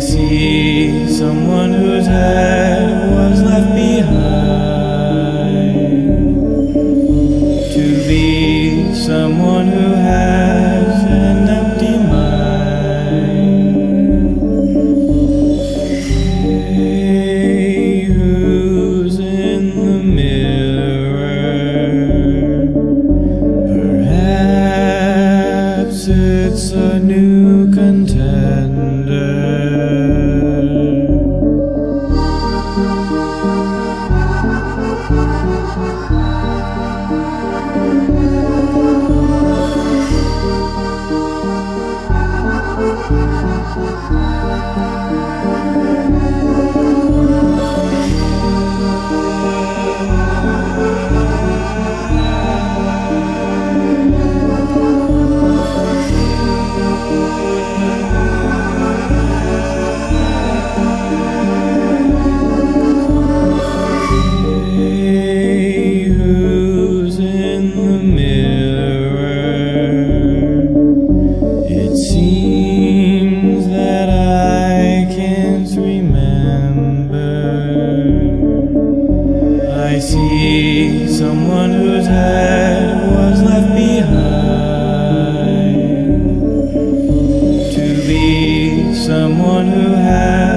see someone whose head was left behind To be someone who has an empty mind Hey, who's in the mirror? Perhaps it's a new Thank you. see someone whose head was left behind to be someone who has.